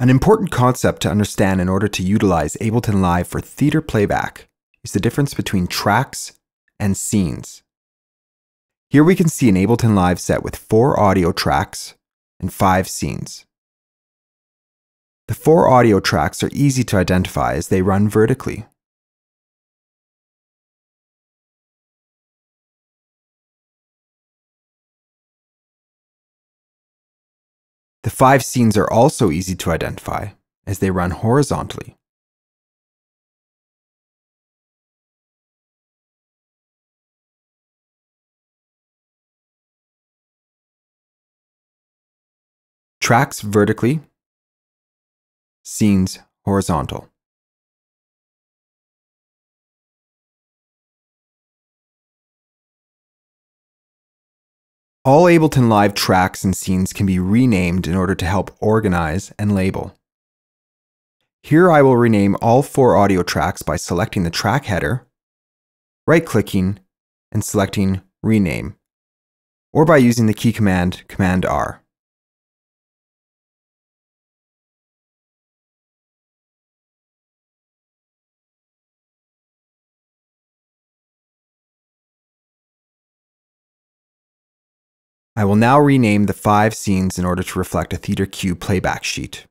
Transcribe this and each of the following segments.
An important concept to understand in order to utilize Ableton Live for theater playback is the difference between tracks and scenes. Here we can see an Ableton Live set with four audio tracks and five scenes. The four audio tracks are easy to identify as they run vertically. The five scenes are also easy to identify as they run horizontally. Tracks vertically, scenes horizontal. All Ableton Live tracks and scenes can be renamed in order to help organize and label. Here I will rename all four audio tracks by selecting the track header, right-clicking, and selecting Rename, or by using the key command Command I will now rename the five scenes in order to reflect a Theater Cue playback sheet.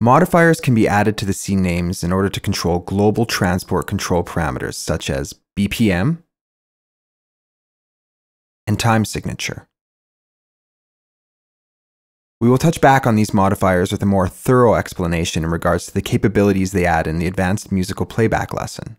Modifiers can be added to the scene names in order to control global transport control parameters such as BPM, and time signature. We will touch back on these modifiers with a more thorough explanation in regards to the capabilities they add in the advanced musical playback lesson.